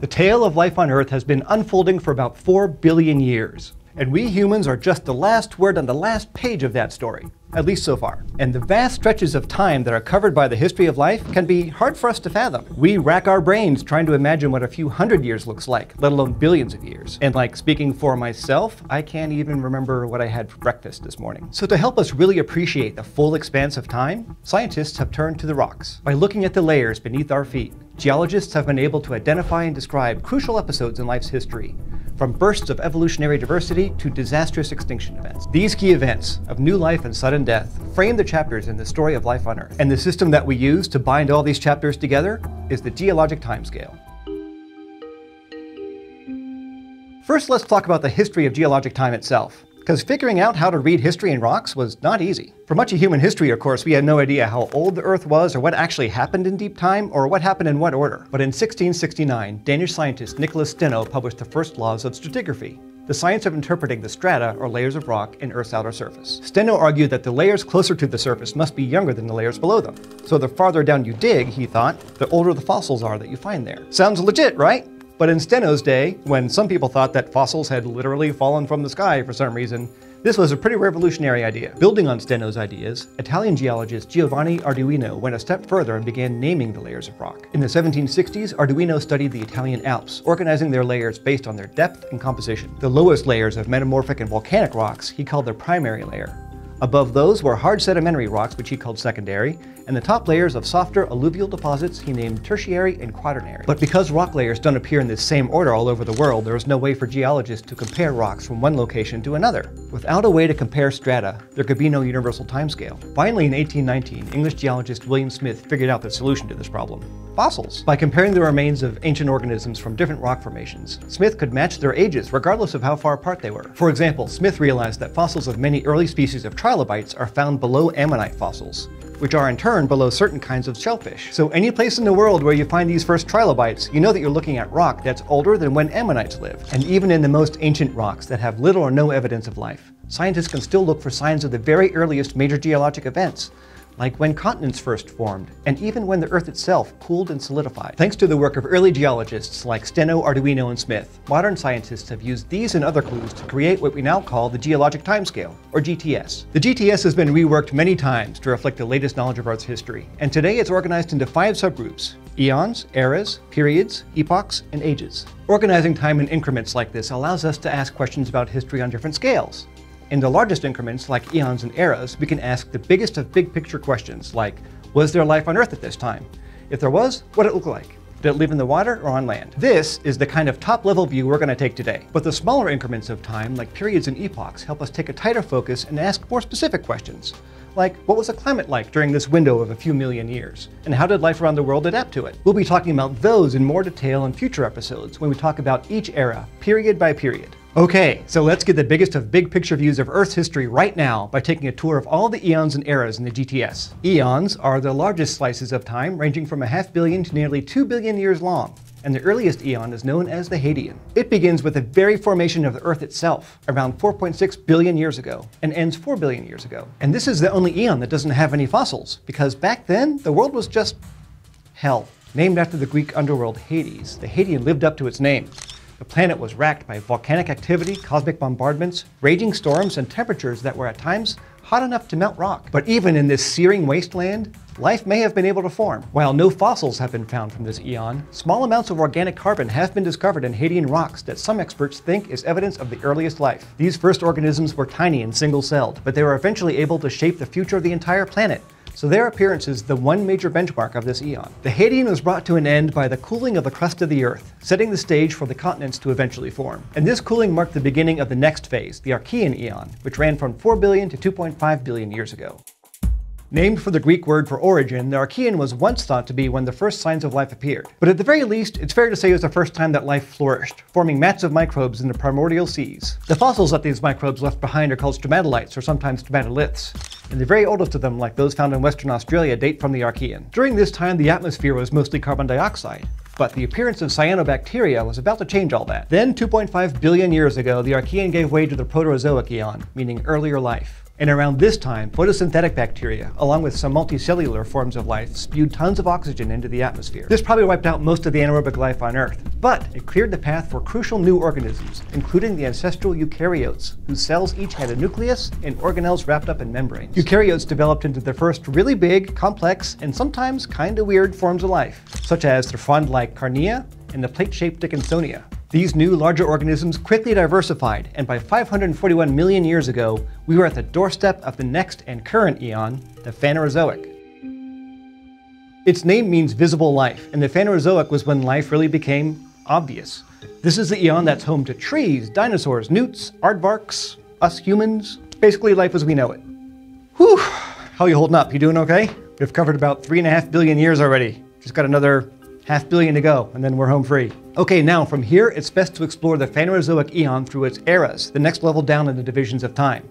The tale of life on Earth has been unfolding for about 4 billion years. And we humans are just the last word on the last page of that story, at least so far. And the vast stretches of time that are covered by the history of life can be hard for us to fathom. We rack our brains trying to imagine what a few hundred years looks like, let alone billions of years. And like speaking for myself, I can't even remember what I had for breakfast this morning. So to help us really appreciate the full expanse of time, scientists have turned to the rocks. By looking at the layers beneath our feet, geologists have been able to identify and describe crucial episodes in life's history, from bursts of evolutionary diversity to disastrous extinction events. These key events of new life and sudden death frame the chapters in the story of life on Earth. And the system that we use to bind all these chapters together is the geologic timescale. First, let's talk about the history of geologic time itself because figuring out how to read history in rocks was not easy. For much of human history, of course, we had no idea how old the Earth was or what actually happened in deep time or what happened in what order. But in 1669, Danish scientist Nicholas Steno published the first laws of stratigraphy, the science of interpreting the strata, or layers of rock, in Earth's outer surface. Steno argued that the layers closer to the surface must be younger than the layers below them. So the farther down you dig, he thought, the older the fossils are that you find there. Sounds legit, right? But in Steno's day, when some people thought that fossils had literally fallen from the sky for some reason, this was a pretty revolutionary idea. Building on Steno's ideas, Italian geologist Giovanni Arduino went a step further and began naming the layers of rock. In the 1760s, Arduino studied the Italian Alps, organizing their layers based on their depth and composition. The lowest layers of metamorphic and volcanic rocks he called their primary layer. Above those were hard sedimentary rocks, which he called secondary, and the top layers of softer alluvial deposits he named tertiary and quaternary. But because rock layers don't appear in this same order all over the world, there is no way for geologists to compare rocks from one location to another. Without a way to compare strata, there could be no universal timescale. Finally, in 1819, English geologist William Smith figured out the solution to this problem fossils. By comparing the remains of ancient organisms from different rock formations, Smith could match their ages regardless of how far apart they were. For example, Smith realized that fossils of many early species of trilobites are found below ammonite fossils, which are in turn below certain kinds of shellfish. So any place in the world where you find these first trilobites, you know that you're looking at rock that's older than when ammonites lived. And even in the most ancient rocks that have little or no evidence of life, scientists can still look for signs of the very earliest major geologic events, like when continents first formed, and even when the Earth itself cooled and solidified. Thanks to the work of early geologists like Steno, Arduino, and Smith, modern scientists have used these and other clues to create what we now call the geologic timescale, or GTS. The GTS has been reworked many times to reflect the latest knowledge of Earth's history, and today it's organized into five subgroups, eons, eras, periods, epochs, and ages. Organizing time in increments like this allows us to ask questions about history on different scales, in the largest increments, like eons and eras, we can ask the biggest of big picture questions, like, was there life on Earth at this time? If there was, what did it look like? Did it live in the water or on land? This is the kind of top level view we're going to take today. But the smaller increments of time, like periods and epochs, help us take a tighter focus and ask more specific questions. Like, what was the climate like during this window of a few million years? And how did life around the world adapt to it? We'll be talking about those in more detail in future episodes when we talk about each era, period by period. Okay, so let's get the biggest of big picture views of Earth's history right now by taking a tour of all the eons and eras in the GTS. Eons are the largest slices of time, ranging from a half billion to nearly 2 billion years long and the earliest eon is known as the Hadean. It begins with the very formation of the Earth itself, around 4.6 billion years ago, and ends 4 billion years ago. And this is the only eon that doesn't have any fossils, because back then, the world was just hell. Named after the Greek underworld Hades, the Hadean lived up to its name. The planet was racked by volcanic activity, cosmic bombardments, raging storms, and temperatures that were at times hot enough to melt rock. But even in this searing wasteland, life may have been able to form. While no fossils have been found from this eon, small amounts of organic carbon have been discovered in Hadean rocks that some experts think is evidence of the earliest life. These first organisms were tiny and single-celled, but they were eventually able to shape the future of the entire planet, so their appearance is the one major benchmark of this eon. The Hadean was brought to an end by the cooling of the crust of the Earth, setting the stage for the continents to eventually form. And this cooling marked the beginning of the next phase, the Archean eon, which ran from 4 billion to 2.5 billion years ago. Named for the Greek word for origin, the Archean was once thought to be when the first signs of life appeared. But at the very least, it's fair to say it was the first time that life flourished, forming mats of microbes in the primordial seas. The fossils that these microbes left behind are called stromatolites or sometimes stromatoliths, and the very oldest of them, like those found in Western Australia, date from the Archean. During this time, the atmosphere was mostly carbon dioxide, But the appearance of cyanobacteria was about to change all that. Then, 2.5 billion years ago, the Archean gave way to the Proterozoic eon, meaning earlier life. And around this time, photosynthetic bacteria, along with some multicellular forms of life, spewed tons of oxygen into the atmosphere. This probably wiped out most of the anaerobic life on Earth, but it cleared the path for crucial new organisms, including the ancestral eukaryotes, whose cells each had a nucleus and organelles wrapped up in membranes. Eukaryotes developed into the first really big, complex, and sometimes kinda weird forms of life, such as the frond-like Charnia and the plate-shaped Dickinsonia. These new, larger organisms quickly diversified, and by 541 million years ago, we were at the doorstep of the next and current eon, the Phanerozoic. Its name means visible life, and the Phanerozoic was when life really became obvious. This is the eon that's home to trees, dinosaurs, newts, aardvarks, us humans, basically life as we know it. Whew, how you holding up? You doing okay? We've covered about three and a half billion years already. Just got another half billion to go, and then we're home free. Okay, now from here, it's best to explore the Phanerozoic eon through its eras, the next level down in the divisions of time.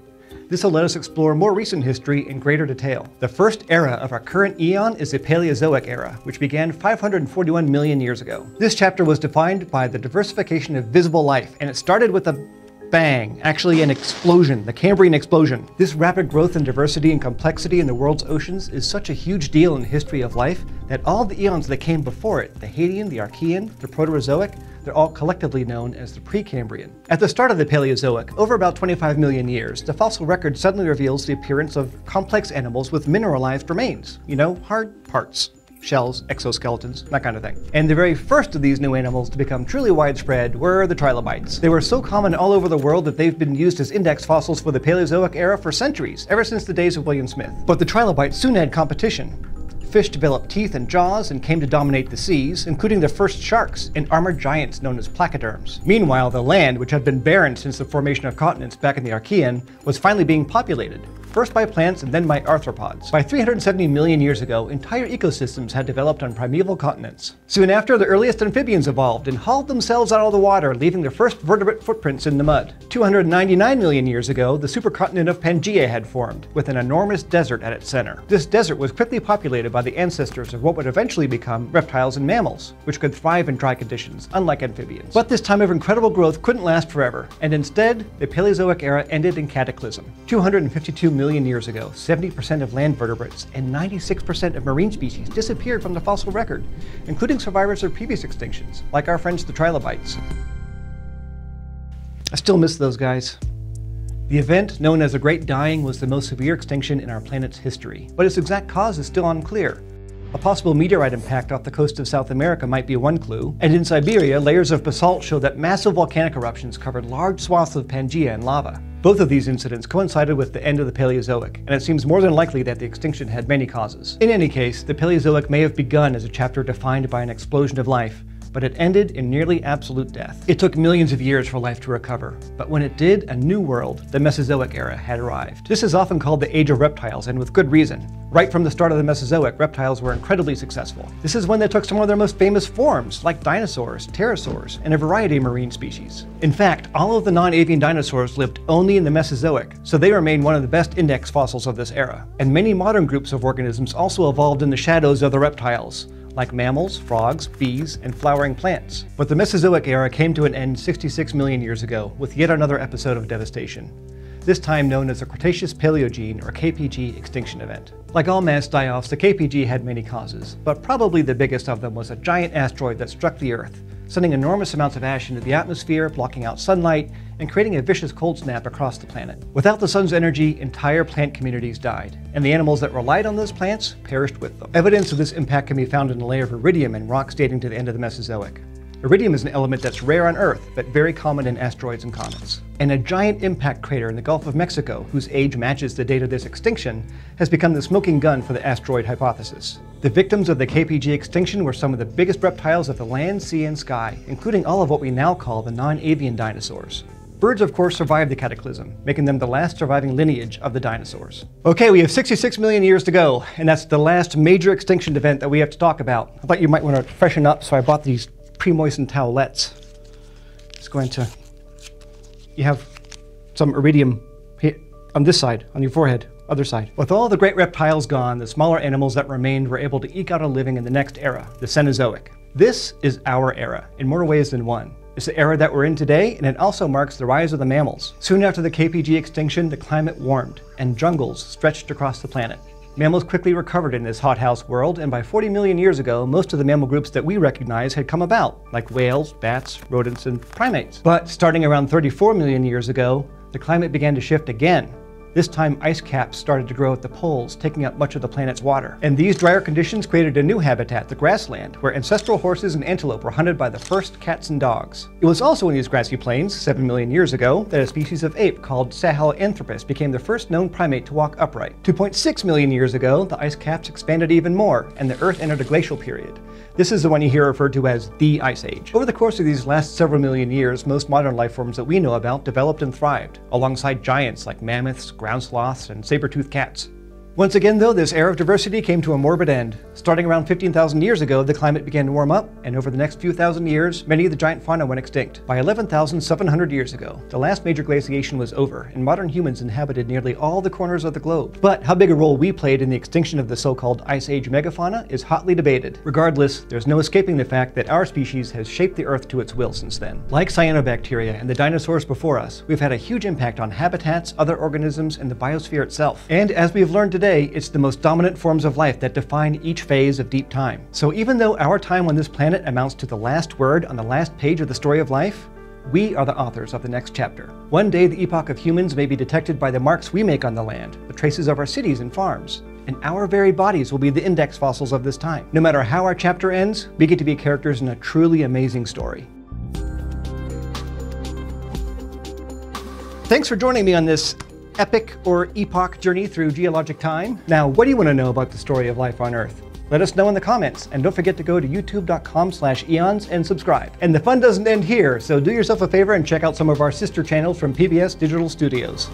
This will let us explore more recent history in greater detail. The first era of our current eon is the Paleozoic era, which began 541 million years ago. This chapter was defined by the diversification of visible life, and it started with a bang, actually an explosion, the Cambrian explosion. This rapid growth in diversity and complexity in the world's oceans is such a huge deal in the history of life that all the eons that came before it, the Hadean, the Archean, the Proterozoic, they're all collectively known as the Precambrian. At the start of the Paleozoic, over about 25 million years, the fossil record suddenly reveals the appearance of complex animals with mineralized remains, you know, hard parts shells, exoskeletons, that kind of thing. And the very first of these new animals to become truly widespread were the trilobites. They were so common all over the world that they've been used as index fossils for the Paleozoic era for centuries, ever since the days of William Smith. But the trilobites soon had competition. Fish developed teeth and jaws and came to dominate the seas, including the first sharks and armored giants known as placoderms. Meanwhile, the land, which had been barren since the formation of continents back in the Archean, was finally being populated first by plants and then by arthropods. By 370 million years ago, entire ecosystems had developed on primeval continents. Soon after, the earliest amphibians evolved and hauled themselves out of the water, leaving their first vertebrate footprints in the mud. 299 million years ago, the supercontinent of Pangaea had formed, with an enormous desert at its center. This desert was quickly populated by the ancestors of what would eventually become reptiles and mammals, which could thrive in dry conditions, unlike amphibians. But this time of incredible growth couldn't last forever, and instead, the Paleozoic era ended in cataclysm. 252 million years ago, 70% of land vertebrates and 96% of marine species disappeared from the fossil record, including survivors of previous extinctions, like our friends the trilobites. I still miss those guys. The event, known as the Great Dying, was the most severe extinction in our planet's history, but its exact cause is still unclear. A possible meteorite impact off the coast of South America might be one clue, and in Siberia, layers of basalt show that massive volcanic eruptions covered large swaths of Pangaea in lava. Both of these incidents coincided with the end of the Paleozoic, and it seems more than likely that the extinction had many causes. In any case, the Paleozoic may have begun as a chapter defined by an explosion of life, but it ended in nearly absolute death. It took millions of years for life to recover, but when it did, a new world, the Mesozoic era, had arrived. This is often called the Age of Reptiles, and with good reason. Right from the start of the Mesozoic, reptiles were incredibly successful. This is when they took some of their most famous forms, like dinosaurs, pterosaurs, and a variety of marine species. In fact, all of the non-avian dinosaurs lived only in the Mesozoic, so they remain one of the best index fossils of this era. And many modern groups of organisms also evolved in the shadows of the reptiles, like mammals, frogs, bees, and flowering plants. But the Mesozoic era came to an end 66 million years ago, with yet another episode of devastation. This time known as the Cretaceous Paleogene or KPG extinction event. Like all mass die-offs, the KPG had many causes, but probably the biggest of them was a giant asteroid that struck the Earth, sending enormous amounts of ash into the atmosphere, blocking out sunlight, and creating a vicious cold snap across the planet. Without the sun's energy, entire plant communities died, and the animals that relied on those plants perished with them. Evidence of this impact can be found in a layer of iridium in rocks dating to the end of the Mesozoic. Iridium is an element that's rare on Earth, but very common in asteroids and comets. And a giant impact crater in the Gulf of Mexico, whose age matches the date of this extinction, has become the smoking gun for the asteroid hypothesis. The victims of the KPG extinction were some of the biggest reptiles of the land, sea, and sky, including all of what we now call the non-avian dinosaurs. Birds, of course, survived the cataclysm, making them the last surviving lineage of the dinosaurs. Okay, we have 66 million years to go, and that's the last major extinction event that we have to talk about. I thought you might want to freshen up, so I bought these pre-moistened towelettes. It's going to, you have some iridium here, on this side, on your forehead, other side. With all the great reptiles gone, the smaller animals that remained were able to eke out a living in the next era, the Cenozoic. This is our era, in more ways than one. It's the era that we're in today, and it also marks the rise of the mammals. Soon after the KPG extinction, the climate warmed, and jungles stretched across the planet. Mammals quickly recovered in this hothouse world, and by 40 million years ago, most of the mammal groups that we recognize had come about, like whales, bats, rodents, and primates. But starting around 34 million years ago, the climate began to shift again, this time, ice caps started to grow at the poles, taking up much of the planet's water. And these drier conditions created a new habitat, the grassland, where ancestral horses and antelope were hunted by the first cats and dogs. It was also in these grassy plains, 7 million years ago, that a species of ape called Sahelanthropus became the first known primate to walk upright. 2.6 million years ago, the ice caps expanded even more, and the Earth entered a glacial period. This is the one you hear referred to as the Ice Age. Over the course of these last several million years, most modern life forms that we know about developed and thrived, alongside giants like mammoths, ground sloths, and saber-toothed cats. Once again, though, this era of diversity came to a morbid end. Starting around 15,000 years ago, the climate began to warm up, and over the next few thousand years, many of the giant fauna went extinct. By 11,700 years ago, the last major glaciation was over, and modern humans inhabited nearly all the corners of the globe. But how big a role we played in the extinction of the so-called Ice Age megafauna is hotly debated. Regardless, there's no escaping the fact that our species has shaped the Earth to its will since then. Like cyanobacteria and the dinosaurs before us, we've had a huge impact on habitats, other organisms, and the biosphere itself. And as we've learned today, today, it's the most dominant forms of life that define each phase of deep time. So even though our time on this planet amounts to the last word on the last page of the story of life, we are the authors of the next chapter. One day, the epoch of humans may be detected by the marks we make on the land, the traces of our cities and farms. And our very bodies will be the index fossils of this time. No matter how our chapter ends, we get to be characters in a truly amazing story. Thanks for joining me on this epic or epoch journey through geologic time. Now, what do you want to know about the story of life on Earth? Let us know in the comments, and don't forget to go to youtube.com slash eons and subscribe. And the fun doesn't end here, so do yourself a favor and check out some of our sister channels from PBS Digital Studios.